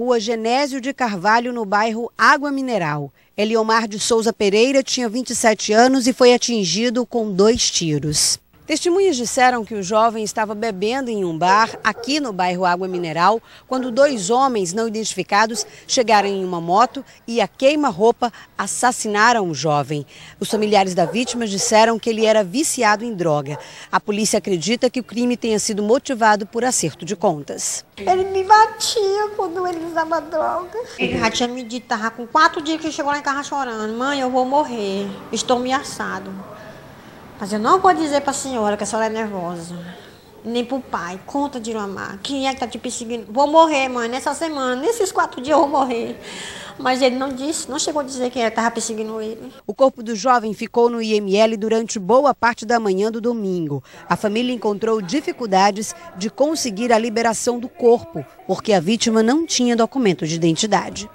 rua Genésio de Carvalho, no bairro Água Mineral. Eliomar de Souza Pereira tinha 27 anos e foi atingido com dois tiros. Testemunhas disseram que o jovem estava bebendo em um bar aqui no bairro Água Mineral quando dois homens não identificados chegaram em uma moto e a queima-roupa assassinaram o jovem. Os familiares da vítima disseram que ele era viciado em droga. A polícia acredita que o crime tenha sido motivado por acerto de contas. Ele me batia quando ele usava droga. Ele já tinha me dito, estava com quatro dias que chegou lá em casa chorando. Mãe, eu vou morrer, estou ameaçado. Mas eu não vou dizer para a senhora que a senhora é nervosa. Nem para o pai. Conta, Diromar. Quem é que está te perseguindo? Vou morrer, mãe, nessa semana. Nesses quatro dias eu vou morrer. Mas ele não disse, não chegou a dizer que estava perseguindo ele. O corpo do jovem ficou no IML durante boa parte da manhã do domingo. A família encontrou dificuldades de conseguir a liberação do corpo, porque a vítima não tinha documento de identidade.